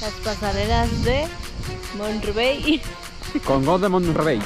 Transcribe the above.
Las pasarelas de Monterrey. Con God de Monterrey.